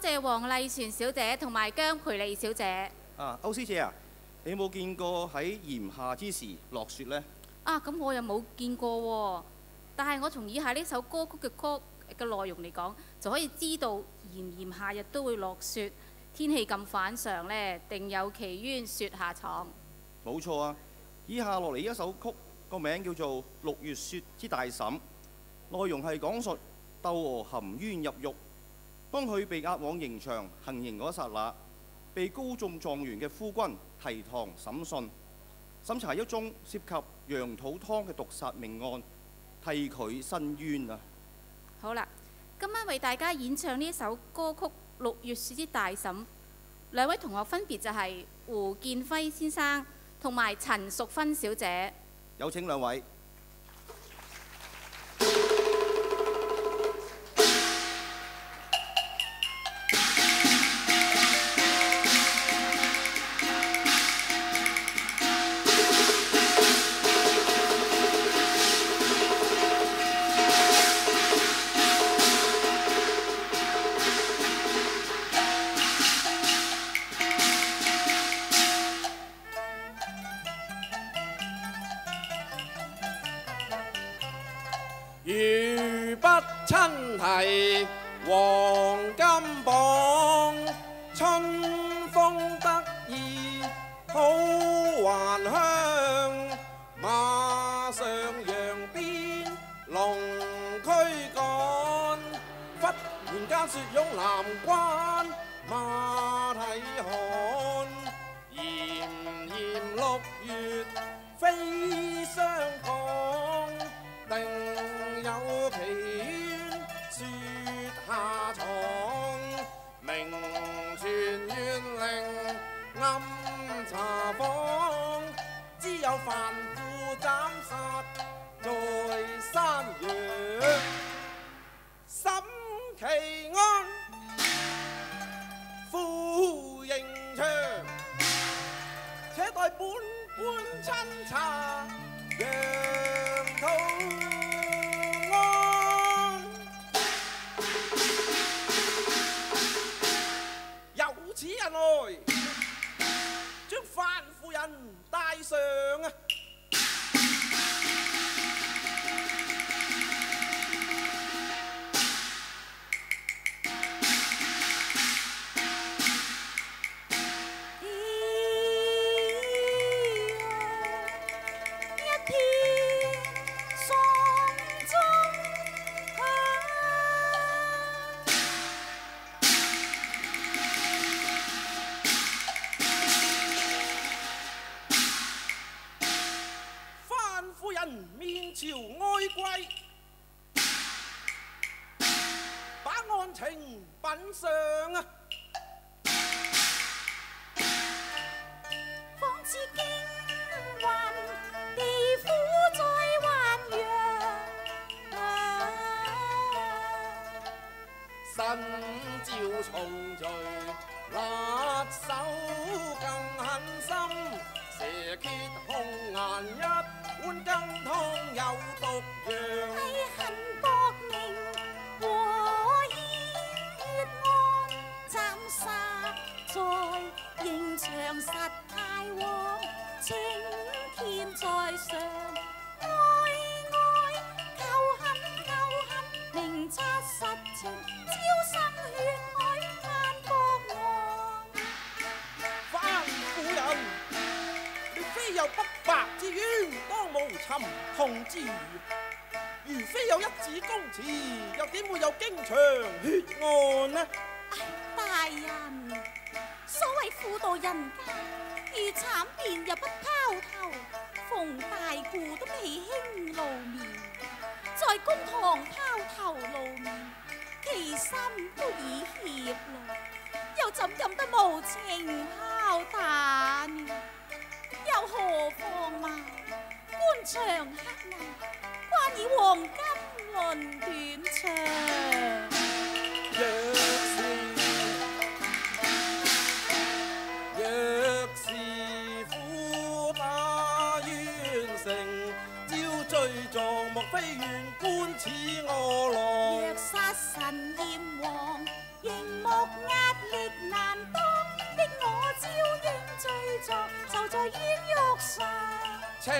多謝黃麗璇小姐同埋姜培利小姐。啊，歐師姐啊，你有冇見過喺炎夏之時落雪呢？啊，咁我又冇見過喎。但係我從以下呢首歌曲嘅歌嘅內容嚟講，就可以知道炎炎夏日都會落雪，天氣咁反常呢，定有其冤雪下藏。冇錯啊！以下落嚟一首曲個名叫做《六月雪之大嬸》，內容係講述竇娥含冤入獄，當佢被押往刑場行刑嗰一剎那，被高中狀元嘅夫君提堂審訊，審查一宗涉及羊肚湯嘅毒殺命案，替佢申冤啊！好啦，今晚為大家演唱呢首歌曲《六月雪之大審》，兩位同學分別就係胡建輝先生同埋陳淑芬小姐。有請兩位。然間雪擁南瓜。案情稟上啊！方知驚魂，地府在幻阳。新照重罪，有不白之冤，當無尋同之餘。如非有一紙公詞，又點會有京場血案呢？大人，所謂婦道人家，遇慘變又不拋頭，逢大故都未興露面，在公堂拋頭露面，其心都已怯啦，又怎忍得無情拋彈？又何妨嘛官场黑暗关以黄金论断肠青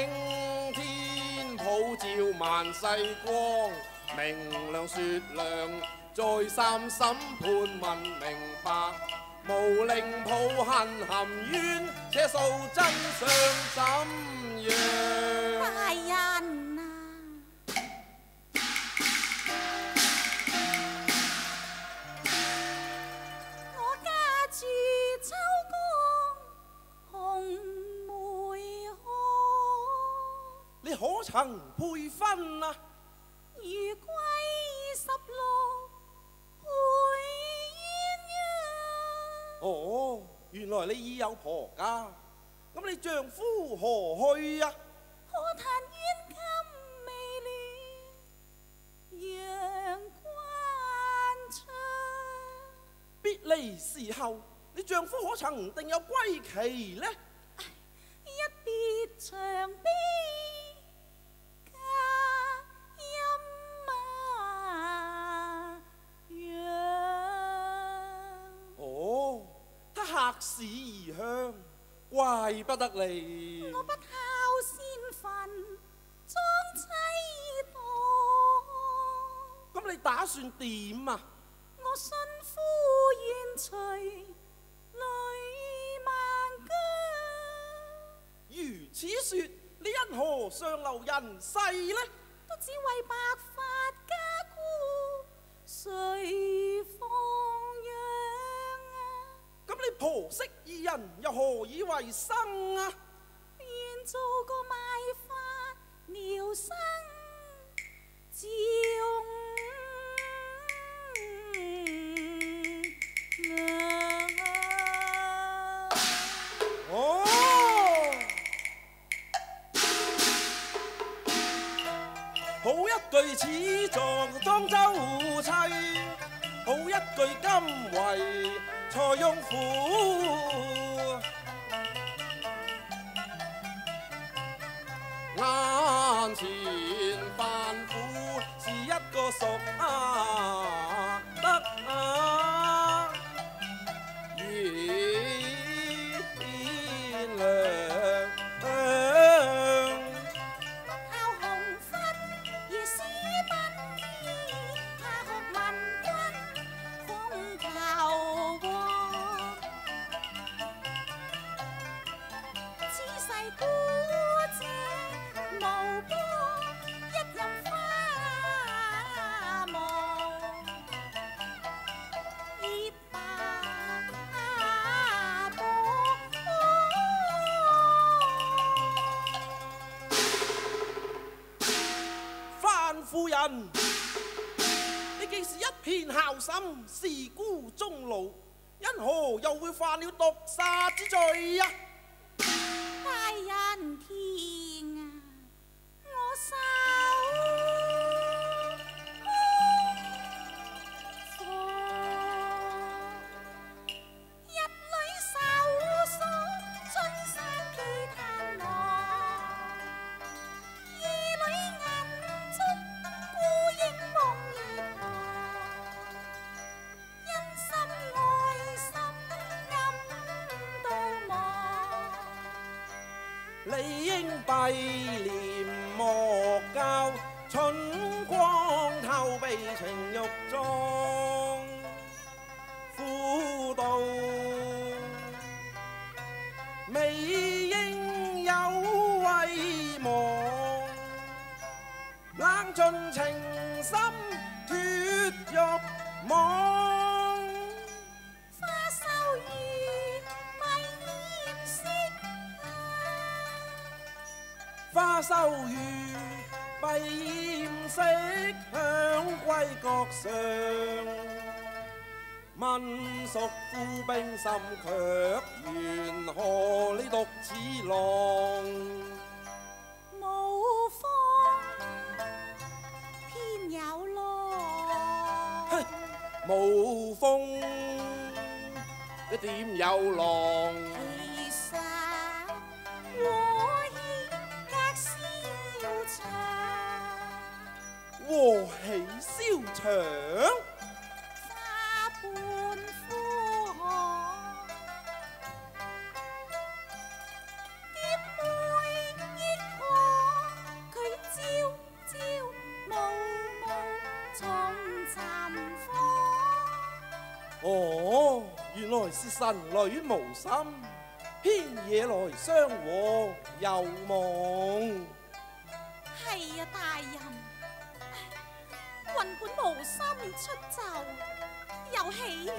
天普照万世光，明亮雪亮，再三审判问明白。无令抱恨含冤，且诉真相怎样？配婚啊？如歸十六配鴛鴦。哦，原來你已有婆家，咁你丈夫何去啊？可嘆冤襟未亂，陽關窗。別離時候，你丈夫可曾定有歸期呢？一別長悲不得你。我不孝先分，装妻黨。咁你打算點啊？我信夫願隨淚萬疆。如此說，你因何上流人世呢？都只為白髮家姑誰奉養啊？咁你婆媳二人又何以為生啊？便做個賣髮療生照啊！哦，好一句始作莊周妻，好一句今為蔡翁婦。眼前犯苦是一个熟啊犯了毒杀之罪啊？冷盡情深脱欲望。花秀如迷掩色花羞如闭掩色響歸閣上，問屬夫兵心卻緣何你獨似狼？無風，一點有浪？其實我應隔消長，和喜消長。是神女无心，偏惹來雙禍又梦。系啊，大人，運本无心出走，又喜怜。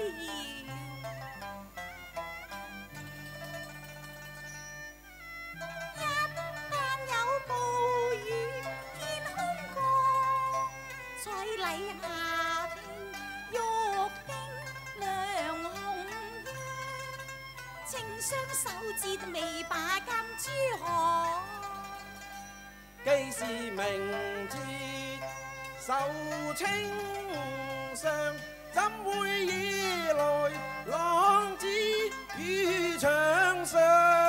双手折未把金珠河，既是名节受清尚，怎会惹来浪子与长相？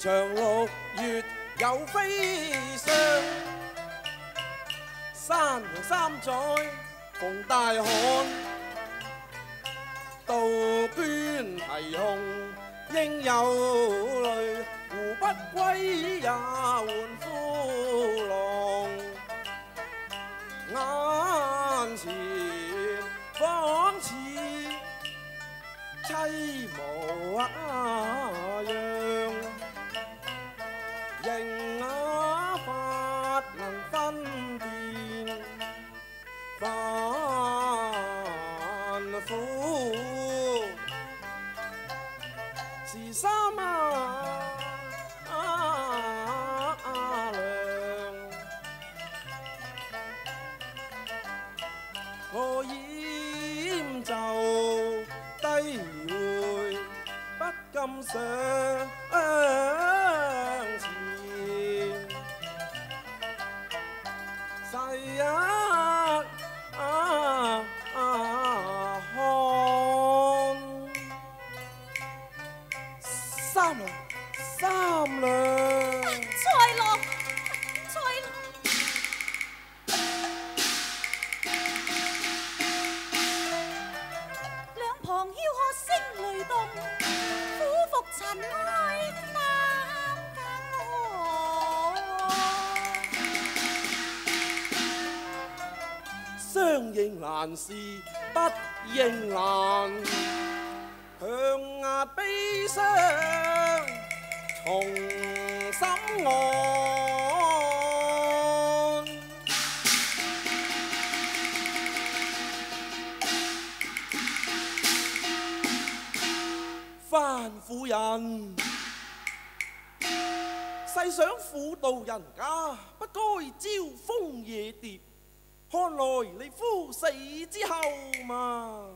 长路月有飞霜，山和三载逢大旱，杜鹃啼红应有泪，湖不归也唤夫郎。眼前仿似凄无啊！凡夫，是三啊娘。我掩就低回，不禁上前。而不应难。向悲伤从心安凡夫人世上苦道人家不该招蜂惹蝶。看来你夫死之后嘛，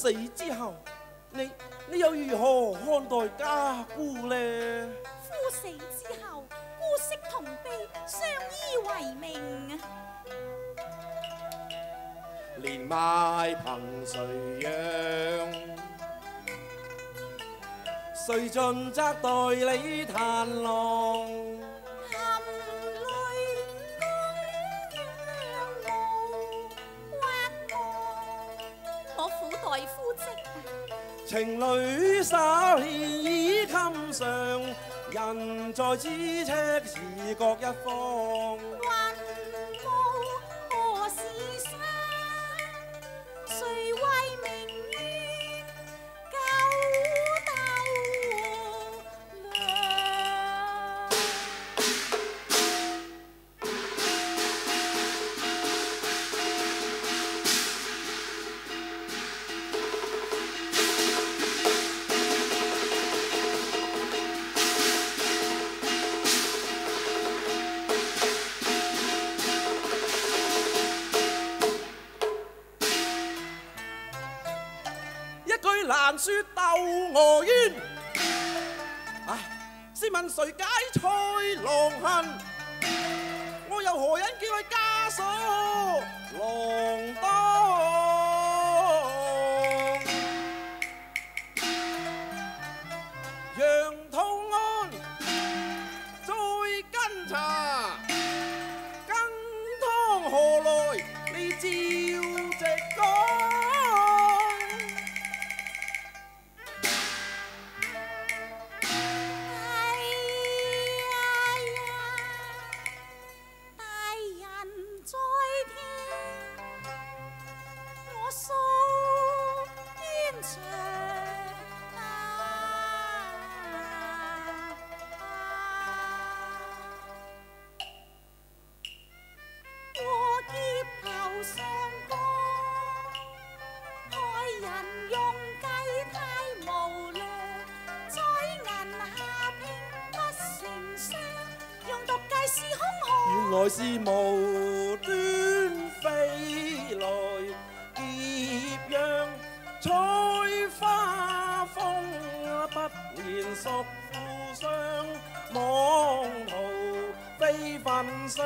死之后，你你又如何看待家姑呢？夫死之后，姑息同悲，相依为命。連埋憑誰養？誰盡責代理彈郎？情侶灑烈已襟上，人在咫尺是各一方。试问谁解翠浪恨？我又何忍叫佢枷锁浪荡？害人用計太無良，在銀下拼不成雙，用毒計是兇悍。原來是無端飛來劫殃，采花風不憐屬負傷，妄圖非分相。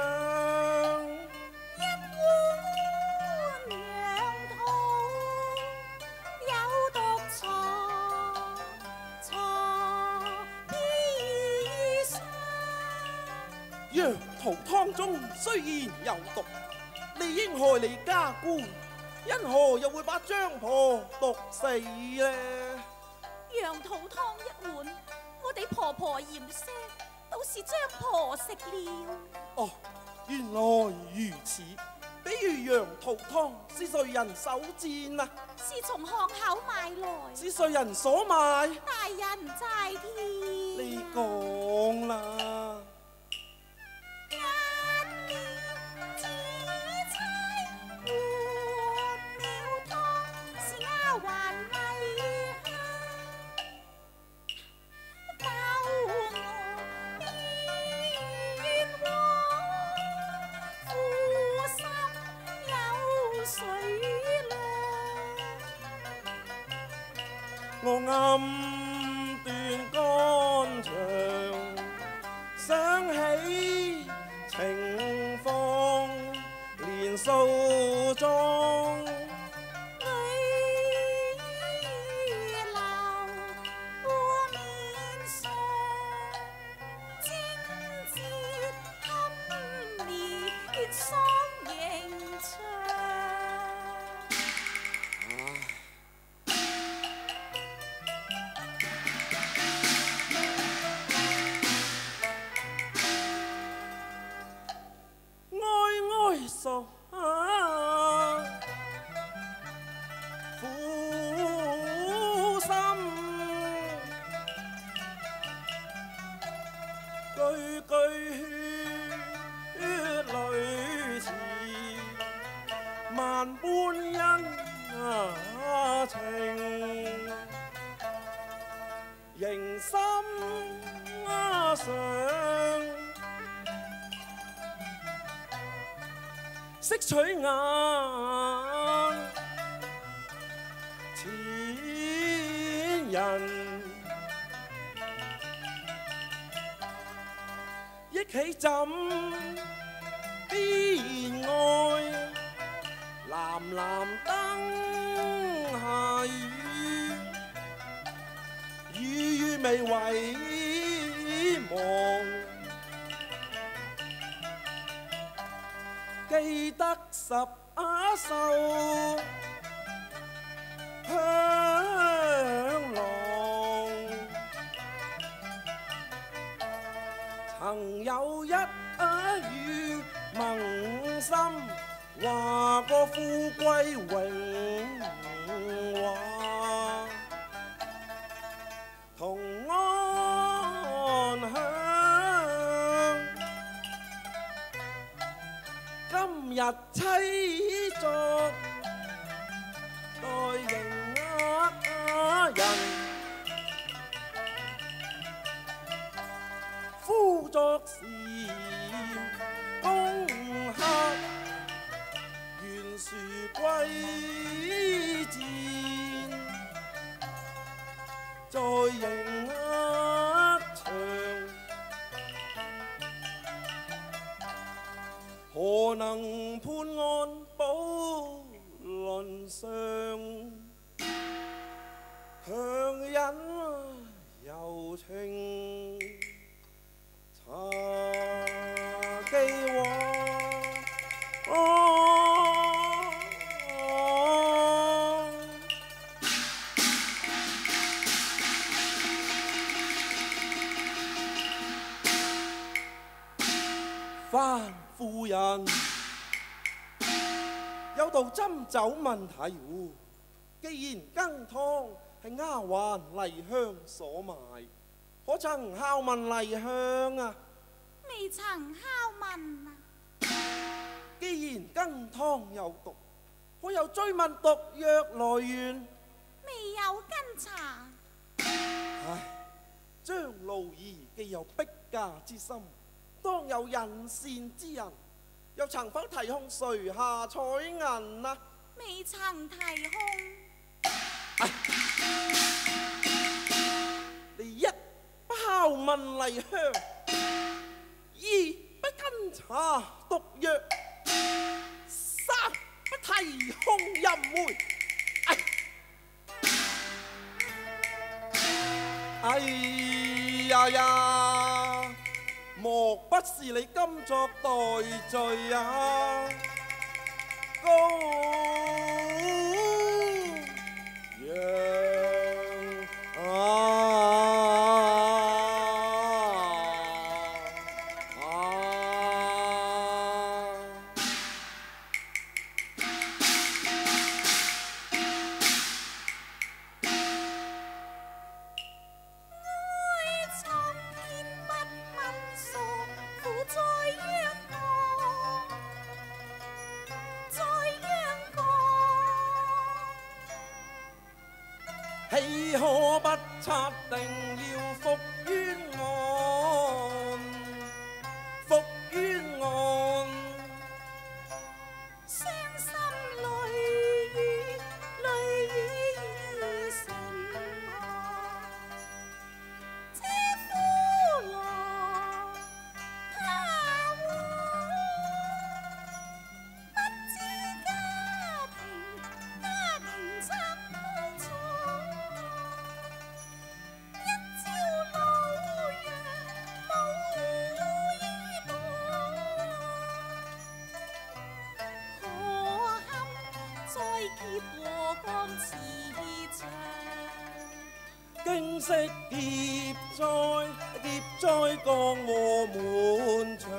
肚湯中雖然有毒，你應害你家官，因何又會把張婆毒死呢？羊肚湯一碗，我哋婆婆嫌腥，都是張婆食了。哦，原來如此。比如羊肚湯是誰人手煎啊？是從巷口買來，是誰人所買？大人在天。你講啦。心断肝肠，想起情况连诉状。情，仍心上。色取眼，前人憶起怎邊愛，藍藍燈下雨，雨雨未遺忘。記得十啊首香囊，曾有一雨萌心，話過富贵荣华，同安享。今日妻作待迎人，夫作懸殊貴賤，再贏一場。何能判案保倫上？強忍柔情，茶人有道斟酒問題喎，既然羹湯係丫鬟麗香所賣，可曾孝問麗香啊？未曾孝問啊！既然羹湯有毒，可有追問毒藥來源？未有跟查，唉，張露兒既有逼嫁之心，當有仁善之人，又曾否提控垂下彩銀啊？未曾提控。你一不敲問麗香，二不跟茶毒藥，三不提控淫梅。哎哎呀呀，莫不是你今作代罪啊？高惊悉叠灾，叠灾降祸满场。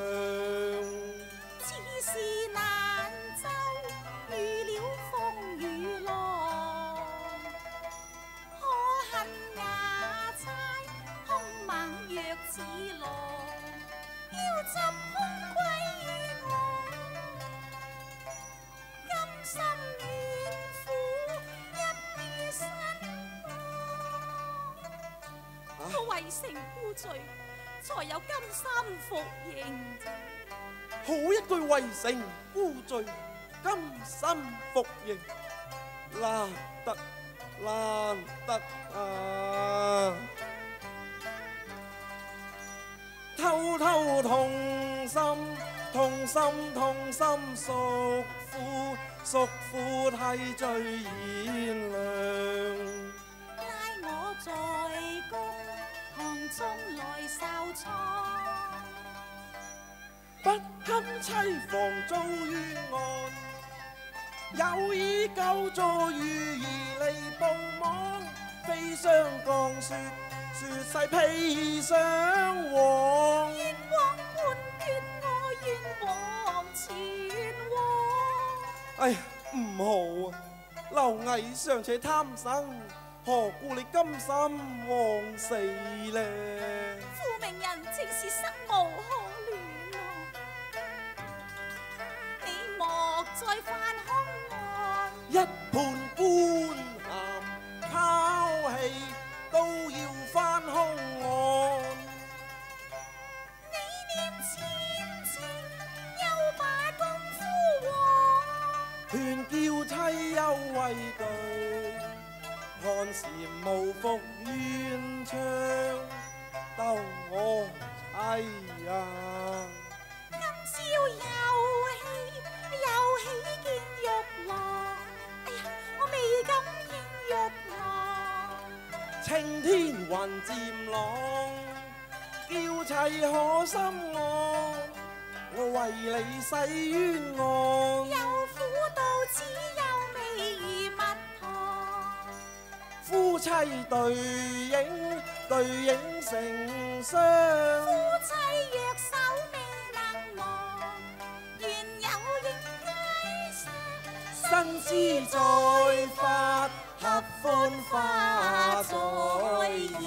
為成孤罪，才有今生服刑。好一句為成孤罪，甘心服刑，難得難得啊！偷偷痛心，痛心痛心，屬父屬父替罪賢中来受創，不堪妻房遭冤案，有意救助遇而離暴妄，飛霜降雪，雪势披上黃。冤枉判決我冤枉前往。哎呀，唔好啊！螻蟻尚且贪生，何故你甘心枉死呢？無復於唱，斗我妻啊！今宵又喜又喜見玉郎，哎呀，我未敢應玉郎。青天雲漸朗，叫妻可心安。我為你？洗冤案，有苦到此夫妻对影对影成双。夫妻若手未能忘，愿有應佳相。新枝再發，合欢花再艳。